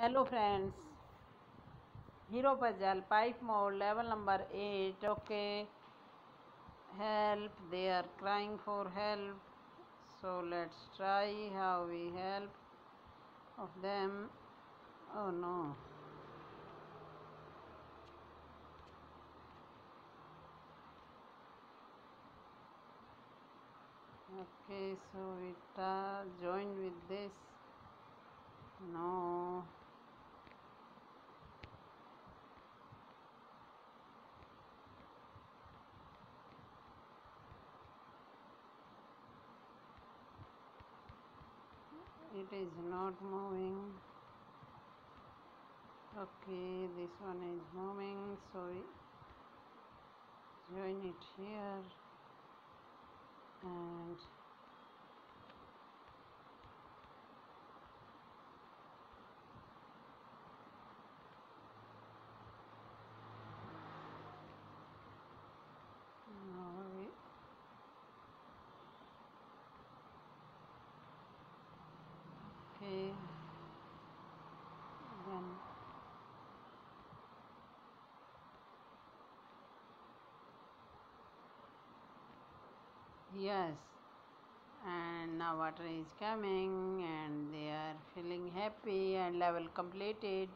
hello friends. Hero puzzle pipe mode level number 8 okay. Help. They are crying for help. So let's try how we help of them. Oh no. Okay so we join with this. No it is not moving. Okay this one is moving so join it here. And now we okay then yes and now water is coming and they are feeling happy and level completed